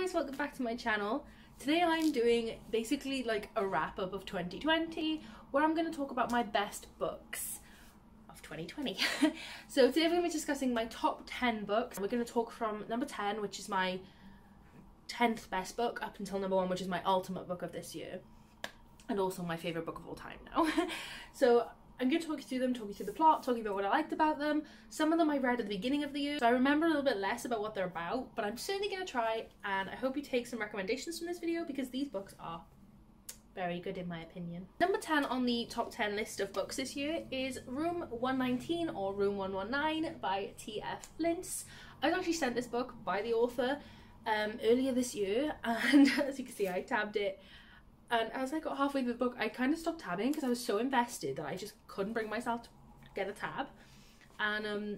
guys, welcome back to my channel. Today I'm doing basically like a wrap up of 2020 where I'm going to talk about my best books of 2020. so today we're going to be discussing my top 10 books. We're going to talk from number 10 which is my 10th best book up until number 1 which is my ultimate book of this year and also my favourite book of all time now. so I'm going to talk you through them, talk you through the plot, talk about what I liked about them. Some of them I read at the beginning of the year, so I remember a little bit less about what they're about, but I'm certainly going to try, and I hope you take some recommendations from this video because these books are very good in my opinion. Number 10 on the top 10 list of books this year is Room 119 or Room 119 by T.F. Lince. I was actually sent this book by the author um, earlier this year, and as you can see, I tabbed it and as I got halfway through the book, I kind of stopped tabbing because I was so invested that I just couldn't bring myself to get a tab. And um,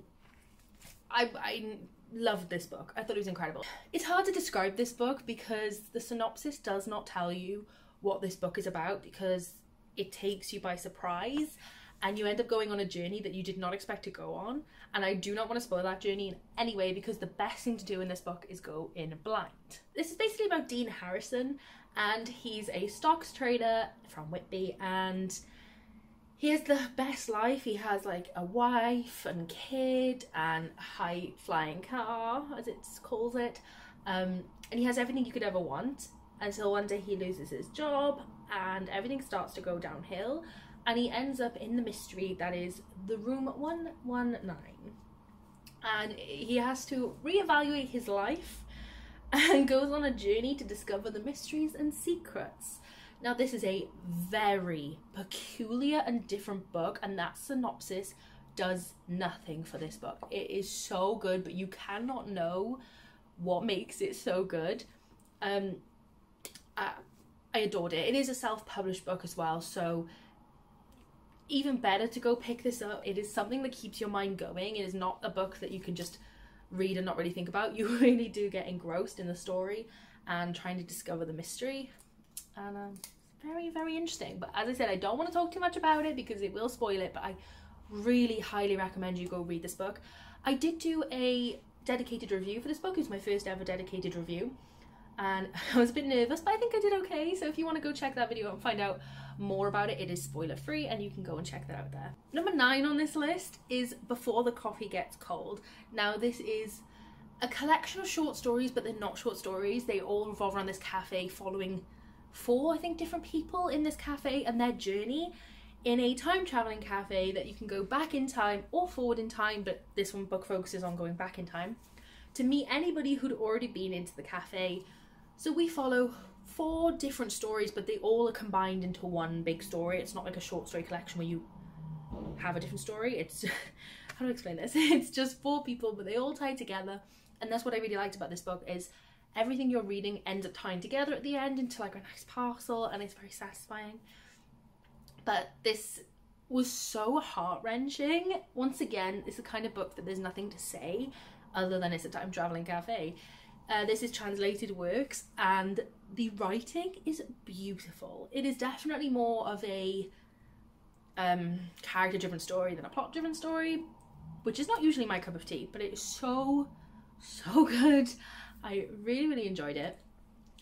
I, I loved this book. I thought it was incredible. It's hard to describe this book because the synopsis does not tell you what this book is about because it takes you by surprise and you end up going on a journey that you did not expect to go on. And I do not want to spoil that journey in any way because the best thing to do in this book is go in blind. This is basically about Dean Harrison and he's a stocks trader from Whitby and he has the best life. He has like a wife and kid and high flying car, as it calls it. Um, and he has everything you could ever want until one day he loses his job and everything starts to go downhill. And he ends up in the mystery that is the room 119. And he has to reevaluate his life and goes on a journey to discover the mysteries and secrets. Now, this is a very peculiar and different book, and that synopsis does nothing for this book. It is so good, but you cannot know what makes it so good. Um, I, I adored it. It is a self published book as well, so even better to go pick this up. It is something that keeps your mind going. It is not a book that you can just read and not really think about. You really do get engrossed in the story and trying to discover the mystery. And um, very, very interesting. But as I said, I don't want to talk too much about it because it will spoil it, but I really highly recommend you go read this book. I did do a dedicated review for this book. It's my first ever dedicated review. And I was a bit nervous, but I think I did okay. So if you want to go check that video and find out more about it, it is spoiler free and you can go and check that out there. Number nine on this list is Before the Coffee Gets Cold. Now this is a collection of short stories, but they're not short stories. They all revolve around this cafe following four, I think, different people in this cafe and their journey in a time traveling cafe that you can go back in time or forward in time, but this one book focuses on going back in time to meet anybody who'd already been into the cafe. So we follow four different stories, but they all are combined into one big story. It's not like a short story collection where you have a different story. It's how do I explain this? It's just four people, but they all tie together. And that's what I really liked about this book is everything you're reading ends up tying together at the end into like a nice parcel and it's very satisfying. But this was so heart-wrenching. Once again, it's the kind of book that there's nothing to say other than it's a time traveling cafe. Uh, this is translated works and the writing is beautiful. It is definitely more of a um, character driven story than a plot driven story, which is not usually my cup of tea, but it is so, so good. I really, really enjoyed it.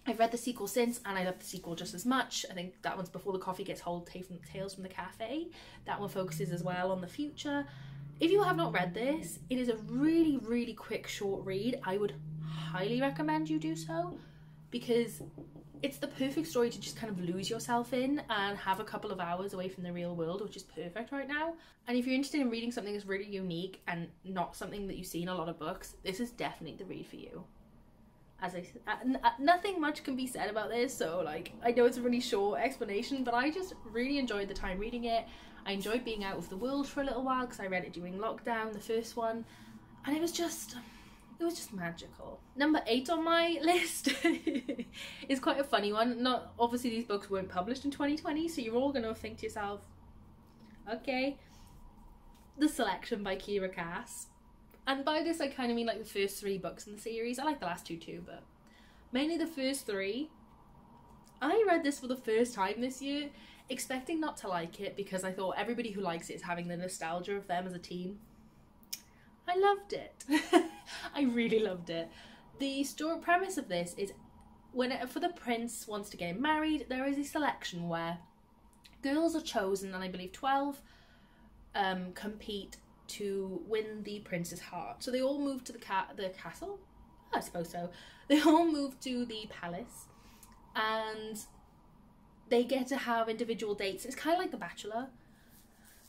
I've read the sequel since and I love the sequel just as much. I think that one's Before the Coffee Gets Cold, Tales from the Cafe. That one focuses as well on the future. If you have not read this, it is a really, really quick, short read. I would highly recommend you do so because it's the perfect story to just kind of lose yourself in and have a couple of hours away from the real world, which is perfect right now. And if you're interested in reading something that's really unique and not something that you see in a lot of books, this is definitely the read for you. As I uh, nothing much can be said about this, so like I know it's a really short explanation, but I just really enjoyed the time reading it. I enjoyed being out of the world for a little while because I read it during lockdown, the first one, and it was just it was just magical. Number eight on my list is quite a funny one. Not obviously these books weren't published in 2020, so you're all gonna think to yourself, okay. The Selection by Kiera Cass. And by this I kind of mean like the first three books in the series. I like the last two too, but mainly the first three. I read this for the first time this year, expecting not to like it because I thought everybody who likes it is having the nostalgia of them as a teen. I loved it. I really loved it. The story premise of this is when it, for the prince wants to get married, there is a selection where girls are chosen, and I believe twelve um, compete to win the prince's heart. So they all move to the ca- the castle. I suppose so. They all move to the palace, and they get to have individual dates. It's kind of like The Bachelor,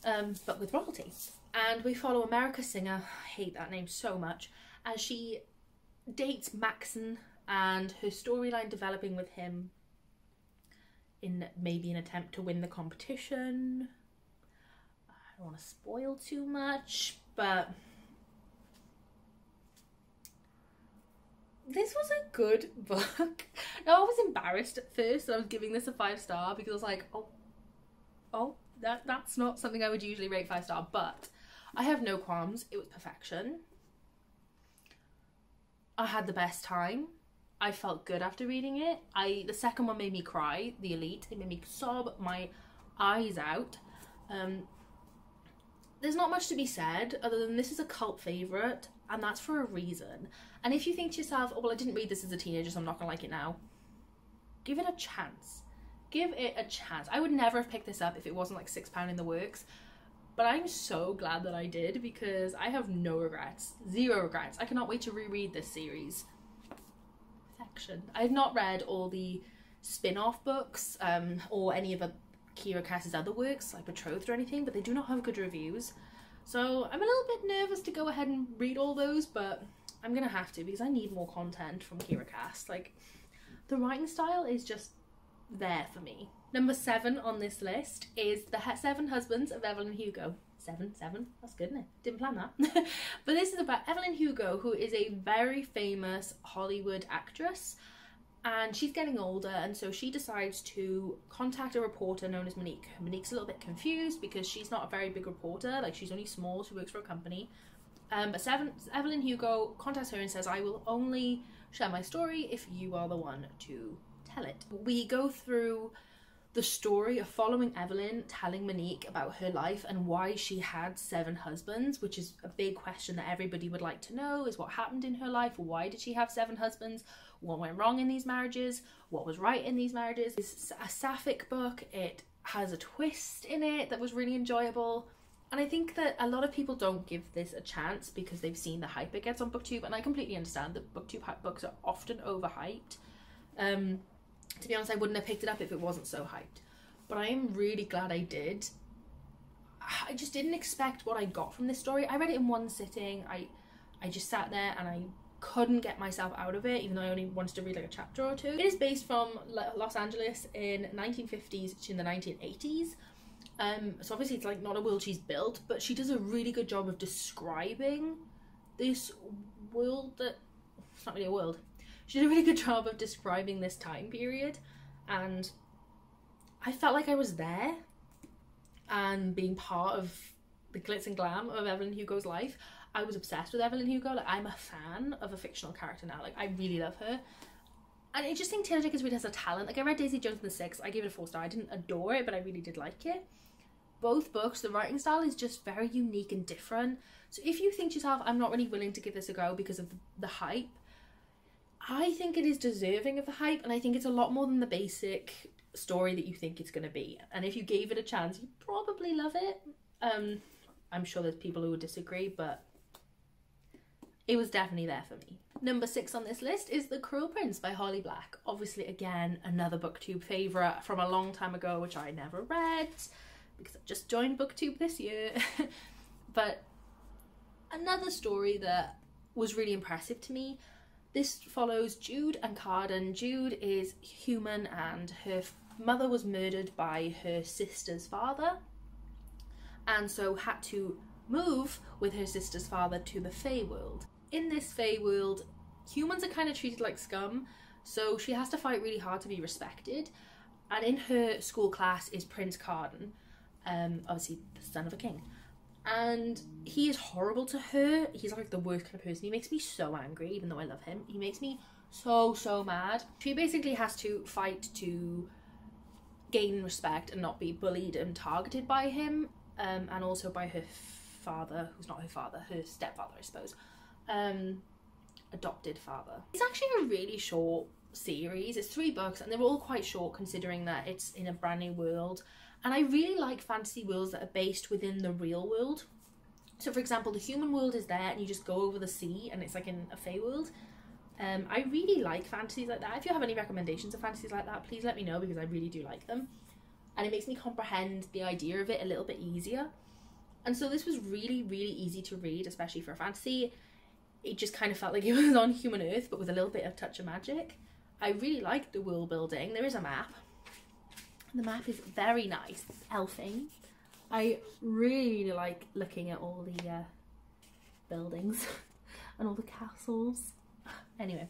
um, but with royalty. And we follow America Singer. I hate that name so much. As she dates Maxon and her storyline developing with him in maybe an attempt to win the competition. Don't want to spoil too much, but this was a good book. now I was embarrassed at first that I was giving this a five star because I was like, oh, oh, that that's not something I would usually rate five star, but I have no qualms. It was perfection. I had the best time. I felt good after reading it. I the second one made me cry. The Elite. It made me sob my eyes out. Um, there's not much to be said other than this is a cult favorite, and that's for a reason. And if you think to yourself, "Oh well, I didn't read this as a teenager, so I'm not gonna like it now," give it a chance. Give it a chance. I would never have picked this up if it wasn't like six pound in the works. But I'm so glad that I did because I have no regrets. Zero regrets. I cannot wait to reread this series. Perfection. I've not read all the spin off books um, or any of a Kiera Cass's other works, like Betrothed or anything, but they do not have good reviews. So I'm a little bit nervous to go ahead and read all those, but I'm gonna have to because I need more content from Kiera Cass. Like, the writing style is just there for me. Number seven on this list is The Seven Husbands of Evelyn Hugo. Seven, seven, that's good, isn't it? Didn't plan that. but this is about Evelyn Hugo, who is a very famous Hollywood actress. And she's getting older, and so she decides to contact a reporter known as Monique. Monique's a little bit confused because she's not a very big reporter, like, she's only small, she works for a company. Um, but Seven, Evelyn Hugo contacts her and says, I will only share my story if you are the one to tell it. We go through the story of following Evelyn telling Monique about her life and why she had seven husbands, which is a big question that everybody would like to know is what happened in her life, why did she have seven husbands, what went wrong in these marriages, what was right in these marriages. It's a sapphic book, it has a twist in it that was really enjoyable. And I think that a lot of people don't give this a chance because they've seen the hype it gets on booktube and I completely understand that booktube books are often overhyped. Um, to be honest, I wouldn't have picked it up if it wasn't so hyped. But I am really glad I did. I just didn't expect what I got from this story. I read it in one sitting. I I just sat there and I couldn't get myself out of it, even though I only wanted to read like a chapter or two. It is based from Los Angeles in 1950s to the 1980s. Um, so obviously it's like not a world she's built, but she does a really good job of describing this world that it's not really a world she did a really good job of describing this time period and I felt like I was there and being part of the glitz and glam of Evelyn Hugo's life. I was obsessed with Evelyn Hugo. Like I'm a fan of a fictional character now. Like I really love her. And I just think Taylor Jenkins Reid has a talent. Like I read Daisy Jones and the Six. I gave it a four star. I didn't adore it, but I really did like it. Both books, the writing style is just very unique and different. So if you think to yourself, I'm not really willing to give this a go because of the hype, I think it is deserving of the hype, and I think it's a lot more than the basic story that you think it's going to be. And if you gave it a chance, you'd probably love it. Um, I'm sure there's people who would disagree, but it was definitely there for me. Number six on this list is The Cruel Prince by Holly Black. Obviously, again, another booktube favourite from a long time ago, which I never read because I just joined booktube this year. but another story that was really impressive to me this follows Jude and Cardan. Jude is human and her mother was murdered by her sister's father and so had to move with her sister's father to the Fey world. In this Fey world, humans are kind of treated like scum, so she has to fight really hard to be respected. And in her school class is Prince Cardan, um, obviously the son of a king and he is horrible to her. He's like the worst kind of person. He makes me so angry, even though I love him. He makes me so so mad. She basically has to fight to gain respect and not be bullied and targeted by him, um, and also by her father, who's not her father, her stepfather, I suppose, um, adopted father. It's actually a really short series. It's three books, and they're all quite short considering that it's in a brand new world. And I really like fantasy worlds that are based within the real world. So, for example, the human world is there, and you just go over the sea, and it's like in a Fey world. Um, I really like fantasies like that. If you have any recommendations of fantasies like that, please let me know because I really do like them. And it makes me comprehend the idea of it a little bit easier. And so this was really, really easy to read, especially for a fantasy. It just kind of felt like it was on human earth, but with a little bit of touch of magic. I really liked the world building. There is a map. The map is very nice. It's Elfhame. I really like looking at all the uh, buildings and all the castles. Anyway,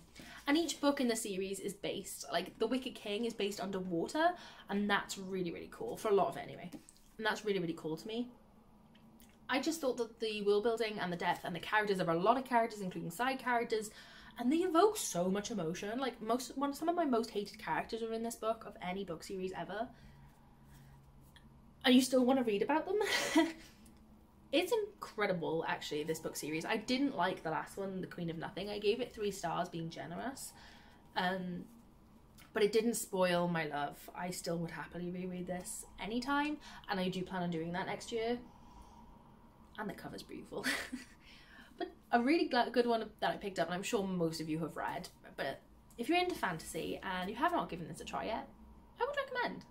and each book in the series is based, like The Wicked King is based underwater, and that's really, really cool, for a lot of it anyway. And that's really, really cool to me. I just thought that the world building and the depth and the characters, there are a lot of characters, including side characters, and they evoke so much emotion. Like most, one, some of my most hated characters are in this book of any book series ever, and you still want to read about them. it's incredible, actually. This book series. I didn't like the last one, The Queen of Nothing. I gave it three stars, being generous, um, but it didn't spoil my love. I still would happily reread this anytime, and I do plan on doing that next year. And the cover's beautiful. but a really good one that I picked up, and I'm sure most of you have read. But if you're into fantasy and you have not given this a try yet, I would recommend.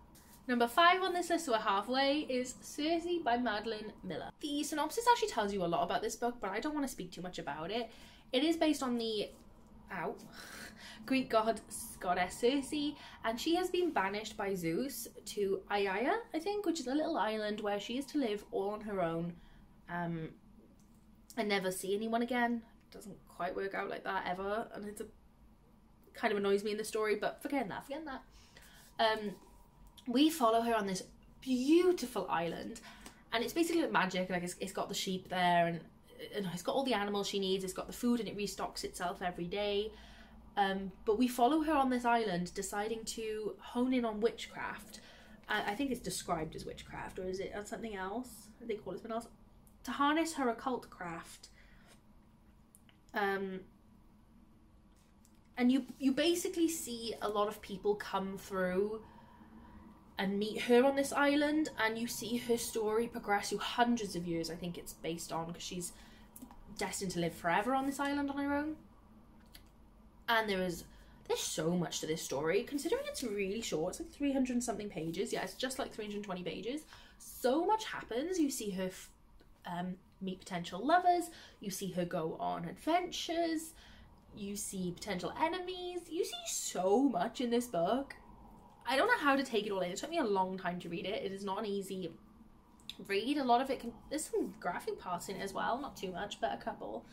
Number five on this list, so we're halfway, is Circe by Madeline Miller. The synopsis actually tells you a lot about this book, but I don't want to speak too much about it. It is based on the Greek god goddess Circe, and she has been banished by Zeus to Aiaia, I think, which is a little island where she is to live all on her own um, and never see anyone again. It doesn't quite work out like that ever, and it's a kind of annoys me in the story. But forget that, forget that. Um, we follow her on this beautiful island, and it's basically like magic. Like it's, it's got the sheep there, and, and it's got all the animals she needs. It's got the food, and it restocks itself every day. Um, but we follow her on this island, deciding to hone in on witchcraft. I, I think it's described as witchcraft, or is it something else? They call it something else to harness her occult craft. Um, and you you basically see a lot of people come through and meet her on this island, and you see her story progress through hundreds of years. I think it's based on because she's destined to live forever on this island on her own. And there is there's so much to this story, considering it's really short. It's like 300 something pages. Yeah, it's just like 320 pages. So much happens. You see her um, meet potential lovers, you see her go on adventures, you see potential enemies, you see so much in this book. I don't know how to take it all in. It took me a long time to read it. It is not an easy read. A lot of it can there's some graphic parts in it as well, not too much, but a couple.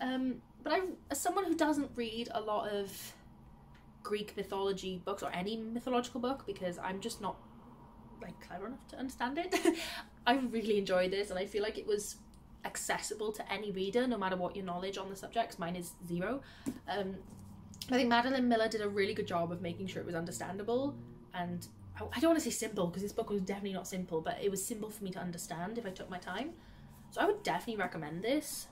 Um, but I, as someone who doesn't read a lot of Greek mythology books or any mythological book because I'm just not like clever enough to understand it. I really enjoyed this and I feel like it was accessible to any reader no matter what your knowledge on the subjects. Mine is zero. Um, I think Madeline Miller did a really good job of making sure it was understandable and I don't want to say simple because this book was definitely not simple, but it was simple for me to understand if I took my time. So I would definitely recommend this.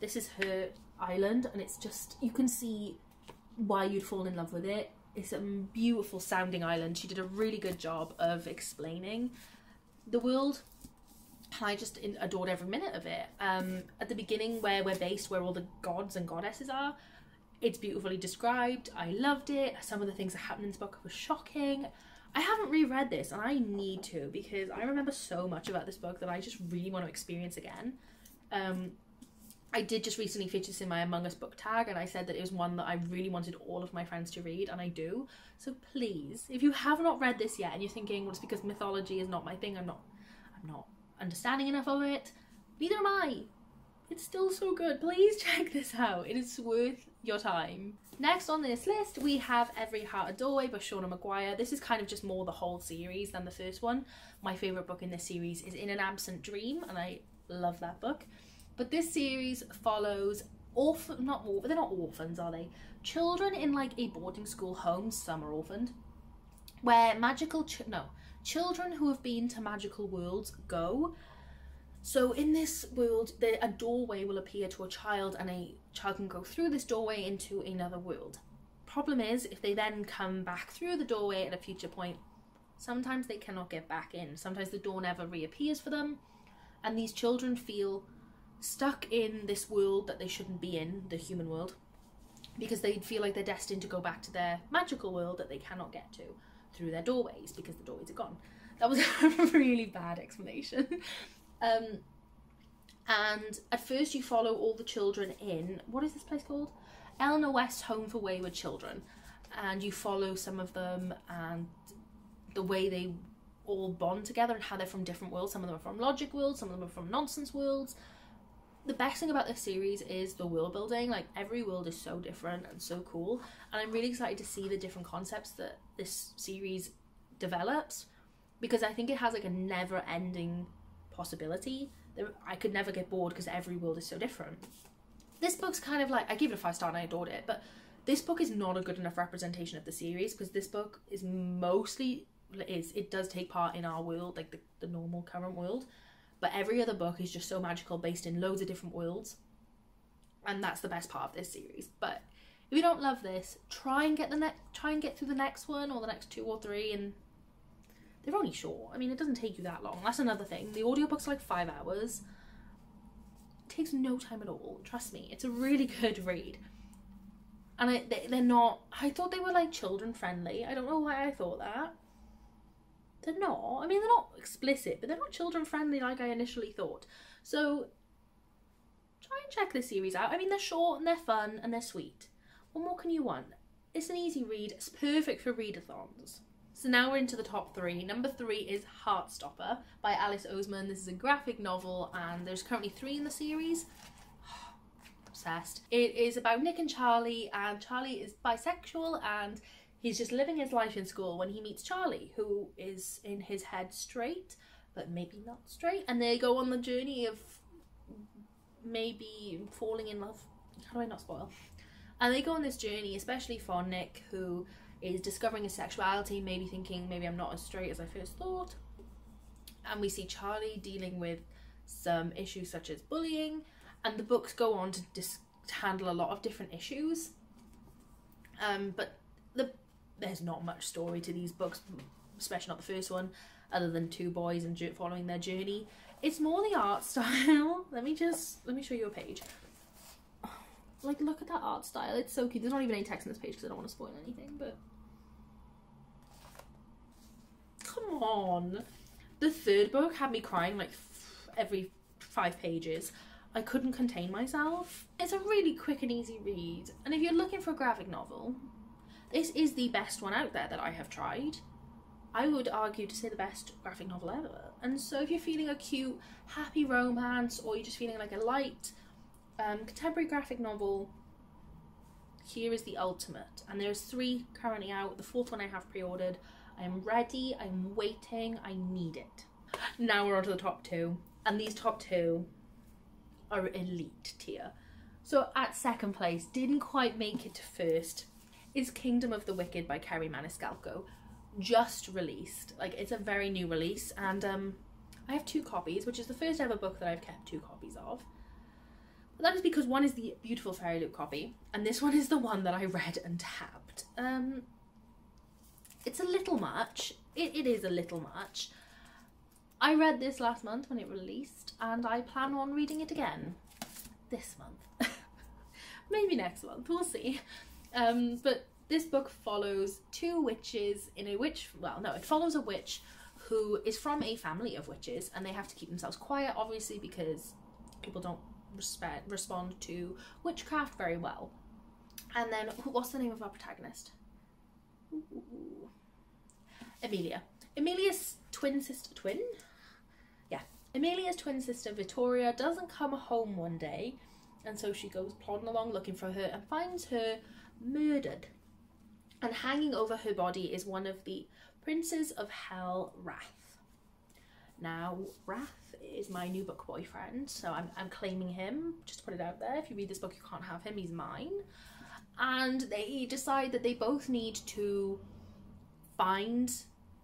This is her island and it's just, you can see why you'd fall in love with it it's a beautiful sounding island. She did a really good job of explaining the world. And I just adored every minute of it. Um, at the beginning, where we're based, where all the gods and goddesses are, it's beautifully described. I loved it. Some of the things that happened in this book were shocking. I haven't reread this and I need to because I remember so much about this book that I just really want to experience again. Um, I did just recently feature this in my Among Us book tag, and I said that it was one that I really wanted all of my friends to read, and I do. So please, if you have not read this yet, and you're thinking, well, it's because mythology is not my thing, I'm not, I'm not understanding enough of it. Neither am I. It's still so good. Please check this out. It is worth your time. Next on this list, we have Every Heart a Doorway by Seanan McGuire. This is kind of just more the whole series than the first one. My favourite book in this series is In an Absent Dream, and I love that book. But this series follows orphan, not orphan, they're not orphans, are they? Children in like a boarding school home, some are orphaned, where magical, ch- no, children who have been to magical worlds go. So in this world, a doorway will appear to a child, and a child can go through this doorway into another world. problem is, if they then come back through the doorway at a future point, sometimes they cannot get back in. Sometimes the door never reappears for them, and these children feel stuck in this world that they shouldn't be in, the human world, because they feel like they're destined to go back to their magical world that they cannot get to through their doorways because the doorways are gone. That was a really bad explanation. Um, and at first, you follow all the children in what is this place called? Eleanor West Home for Wayward Children, and you follow some of them and the way they all bond together and how they're from different worlds. Some of them are from logic worlds, some of them are from nonsense worlds. The best thing about this series is the world building. Like every world is so different and so cool, and I'm really excited to see the different concepts that this series develops because I think it has like a never-ending possibility. That I could never get bored because every world is so different. This book's kind of like I gave it a five star and I adored it, but this book is not a good enough representation of the series because this book is mostly is it does take part in our world, like the, the normal current world, but every other book is just so magical, based in loads of different worlds, and that's the best part of this series. But if you don't love this, try and get the next, try and get through the next one or the next two or three, and they're only short. I mean, it doesn't take you that long. That's another thing. The audiobooks are like five hours. It takes no time at all. Trust me, it's a really good read. And I, they, they're not. I thought they were like children friendly. I don't know why I thought that. They're not. I mean, they're not explicit, but they're not children friendly like I initially thought. So try and check this series out. I mean, they're short and they're fun and they're sweet. What more can you want? It's an easy read. It's perfect for readathons. So now we're into the top three. Number three is Heartstopper by Alice Oseman. This is a graphic novel and there's currently three in the series. Obsessed. It is about Nick and Charlie and Charlie is bisexual and he's just living his life in school when he meets Charlie who is in his head straight but maybe not straight and they go on the journey of maybe falling in love. How do I not spoil? And they go on this journey, especially for Nick, who is discovering his sexuality, maybe thinking maybe I'm not as straight as I first thought. And we see Charlie dealing with some issues such as bullying, and the books go on to, to handle a lot of different issues. Um, but the there's not much story to these books, especially not the first one, other than two boys and following their journey. It's more the art style. let me just let me show you a page. Like, look at that art style. It's so cute. There's not even any text on this page because I don't want to spoil anything, but come on. The third book had me crying like every five pages. I couldn't contain myself. It's a really quick and easy read, and if you're looking for a graphic novel, this is the best one out there that I have tried. I would argue to say the best graphic novel ever. And so if you're feeling a cute, happy romance, or you're just feeling like a light um, contemporary graphic novel, here is the ultimate. And there's three currently out. The fourth one I have pre-ordered. I'm ready, I'm waiting, I need it. Now we're on to the top two. And these top two are elite tier. So at second place, didn't quite make it to first, is Kingdom of the Wicked by Kerri Maniscalco. Just released. Like it's a very new release and um I have two copies, which is the first ever book that I've kept two copies of. But that is because one is the beautiful Fairy Loot copy, and this one is the one that I read and tapped. Um, it's a little much. It, it is a little much. I read this last month when it released, and I plan on reading it again this month. Maybe next month, we'll see. Um, but this book follows two witches in a witch, well, no, it follows a witch who is from a family of witches, and they have to keep themselves quiet, obviously, because people don't respect, respond to witchcraft very well. And then, what's the name of our protagonist? Ooh. Amelia. Amelia's twin sister, twin? Yeah. Amelia's twin sister, Vittoria, doesn't come home one day, and so she goes plodding along looking for her and finds her murdered. And hanging over her body is one of the princes of Hell, Wrath. Now, Wrath is my new book boyfriend, so I'm, I'm claiming him. Just put it out there. If you read this book, you can't have him, he's mine. And they decide that they both need to find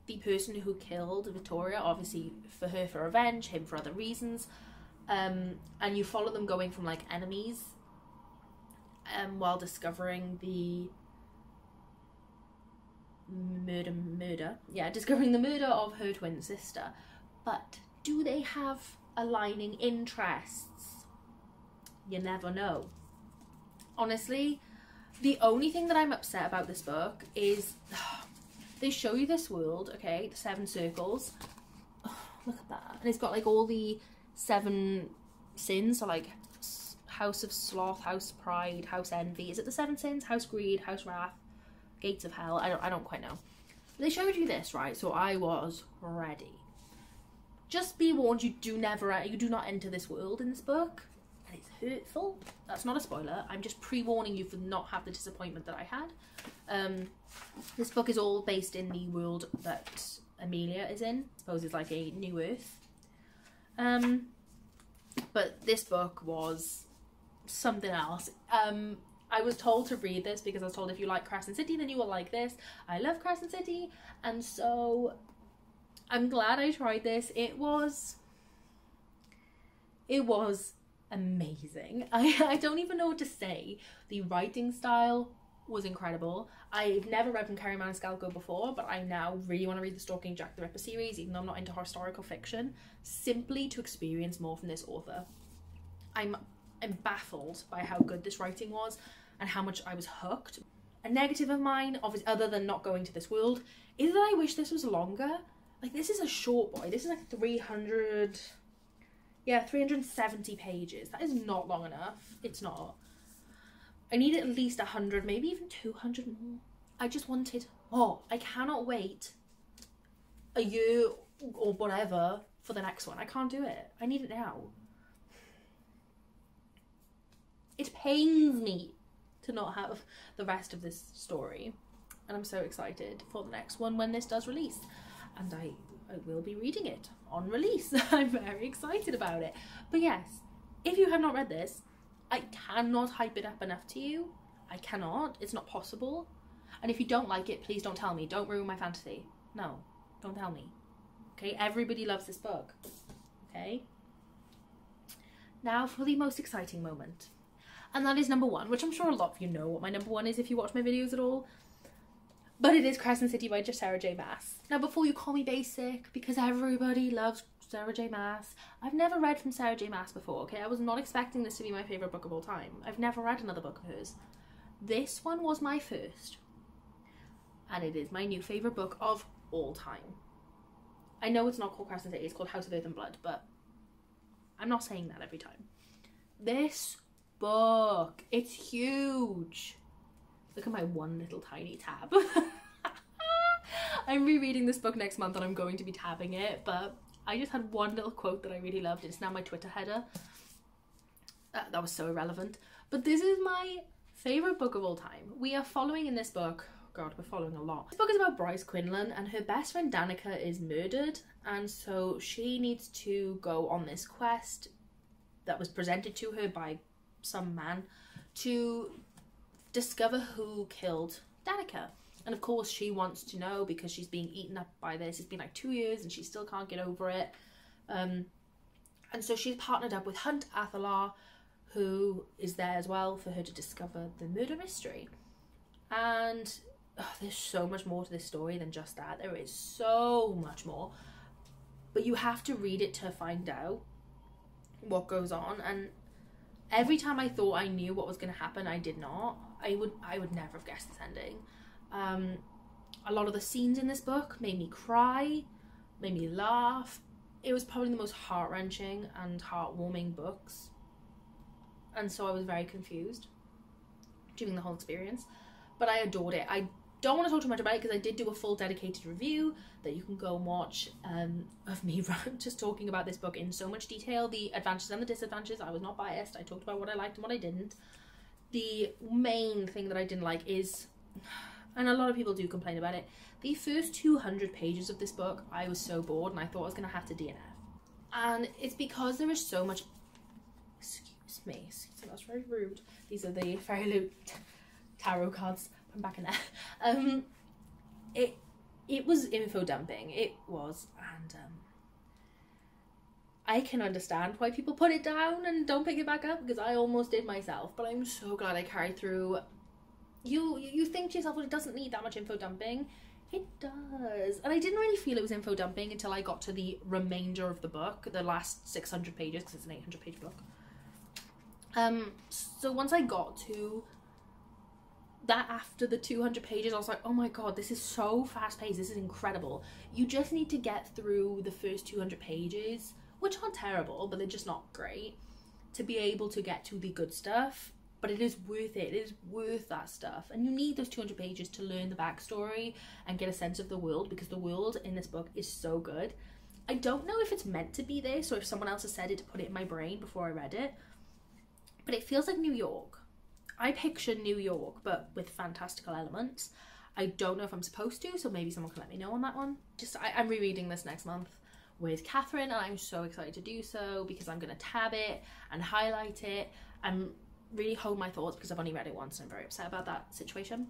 the person who killed Victoria, obviously for her for revenge, him for other reasons. Um, and you follow them going from like enemies um, while discovering the murder, murder. Yeah, discovering the murder of her twin sister. But do they have aligning interests? You never know. Honestly, the only thing that I'm upset about this book is they show you this world, okay, the seven circles. look at that. And it's got like all the seven sins, so like House of Sloth, House Pride, House Envy. Is it the seven sins? House Greed, House Wrath, Gates of Hell. I don't, I don't quite know. They showed you this, right? So I was ready. Just be warned, you do never, you do not enter this world in this book and it's hurtful. That's not a spoiler. I'm just pre-warning you for not have the disappointment that I had. Um, this book is all based in the world that Amelia is in. I suppose it's like a new Earth. Um, but this book was something else. Um, I was told to read this because I was told if you like Crescent City, then you will like this. I love Crescent City, and so I'm glad I tried this. It was, it was amazing. I, I don't even know what to say. The writing style was incredible. I've never read from Kerri Maniscalco before, but I now really want to read the Stalking Jack the Ripper series, even though I'm not into historical fiction, simply to experience more from this author. I'm I'm baffled by how good this writing was and how much I was hooked. A negative of mine, obviously, other than not going to this world, is that I wish this was longer. Like this is a short boy. This is like 300 yeah, 370 pages. That is not long enough. It's not. I need at least 100, maybe even 200 more. I just wanted more. I cannot wait a year or whatever for the next one. I can't do it. I need it now. It pains me to not have the rest of this story. And I'm so excited for the next one when this does release. And I I will be reading it on release. I'm very excited about it. But yes, if you have not read this, I cannot hype it up enough to you. I cannot. It's not possible. And if you don't like it, please don't tell me. Don't ruin my fantasy. No, don't tell me. Okay, everybody loves this book. Okay? Now for the most exciting moment. And that is number one, which I'm sure a lot of you know what my number one is if you watch my videos at all. But it is Crescent City by Sarah J. Maas. Now, before you call me basic, because everybody loves Sarah J. Maas, I've never read from Sarah J. Maas before, okay? I was not expecting this to be my favourite book of all time. I've never read another book of hers. This one was my first. And it is my new favourite book of all time. I know it's not called Crescent City, it's called House of Earth and Blood, but I'm not saying that every time. This book, it's huge. Look at my one little tiny tab. I'm rereading this book next month and I'm going to be tabbing it, but I just had one little quote that I really loved. It's now my Twitter header. That, that was so irrelevant. But this is my favourite book of all time. We are following in this book, God, we're following a lot. This book is about Bryce Quinlan and her best friend Danika is murdered and so she needs to go on this quest that was presented to her by some man to discover who killed Danika. And of course, she wants to know because she's being eaten up by this. It's been like two years and she still can't get over it. Um, and so she's partnered up with Hunt Athalar, who is there as well for her to discover the murder mystery. And oh, there's so much more to this story than just that. There is so much more. But you have to read it to find out what goes on. And every time I thought I knew what was going to happen, I did not. I would I would never have guessed this ending. Um, a lot of the scenes in this book made me cry, made me laugh. It was probably the most heart wrenching and heartwarming books, and so I was very confused during the whole experience. But I adored it. I don't want to talk too much about it because I did do a full dedicated review that you can go and watch um, of me just talking about this book in so much detail, the advantages and the disadvantages. I was not biased. I talked about what I liked and what I didn't the main thing that I didn't like is, and a lot of people do complain about it, the first 200 pages of this book, I was so bored and I thought I was going to have to DNF. And it's because there is so much. Excuse me, excuse me, that's very rude. These are the Fairy Loot tarot cards from back in there. Um, it it was info dumping. It was, and um, I can understand why people put it down and don't pick it back up because I almost did myself. But I'm so glad I carried through. You you think to yourself, well, it doesn't need that much info dumping. It does. And I didn't really feel it was info dumping until I got to the remainder of the book, the last 600 pages, because it's an 800 page book. Um, so once I got to that after the 200 pages, I was like, oh my god, this is so fast paced. This is incredible. You just need to get through the first 200 pages, which aren't terrible, but they're just not great, to be able to get to the good stuff. But it is worth it. It is worth that stuff. And you need those 200 pages to learn the backstory and get a sense of the world because the world in this book is so good. I don't know if it's meant to be this or if someone else has said it to put it in my brain before I read it, but it feels like New York I picture New York, but with fantastical elements. I don't know if I'm supposed to, so maybe someone can let me know on that one. Just I, am rereading this next month with Catherine, and I'm so excited to do so because I'm going to tab it and highlight it and really hold my thoughts because I've only read it once and I'm very upset about that situation.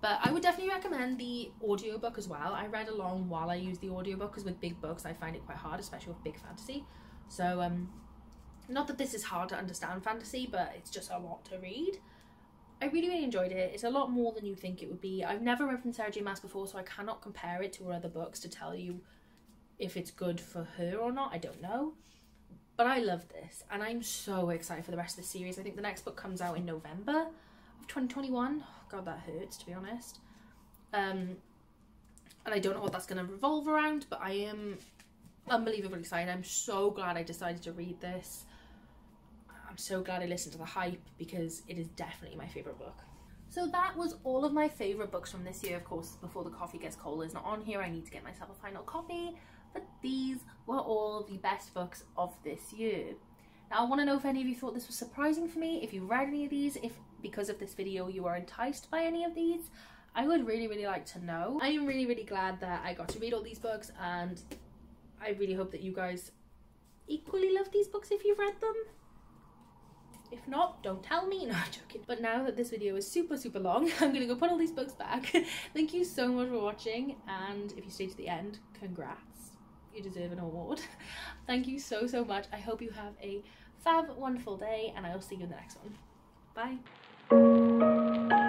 But I would definitely recommend the audiobook as well. I read along while I used the audiobook because with big books I find it quite hard, especially with big fantasy. So um not that this is hard to understand fantasy, but it's just a lot to read. I really, really enjoyed it. It's a lot more than you think it would be. I've never read from Sarah J Maas before, so I cannot compare it to her other books to tell you if it's good for her or not. I don't know. But I love this, and I'm so excited for the rest of the series. I think the next book comes out in November of 2021. Oh, God, that hurts, to be honest. Um, and I don't know what that's going to revolve around, but I am unbelievably excited. I'm so glad I decided to read this. I'm so glad I listened to the hype because it is definitely my favourite book. So that was all of my favourite books from this year. Of course, Before the Coffee Gets Cold is not on here. I need to get myself a final copy. But these were all the best books of this year. Now, I want to know if any of you thought this was surprising for me, if you read any of these, if because of this video you are enticed by any of these. I would really, really like to know. I am really, really glad that I got to read all these books and I really hope that you guys equally love these books if you've read them. If not, don't tell me. No, I'm joking. But now that this video is super, super long, I'm gonna go put all these books back. Thank you so much for watching. And if you stay to the end, congrats. You deserve an award. Thank you so, so much. I hope you have a fab, wonderful day and I will see you in the next one. Bye.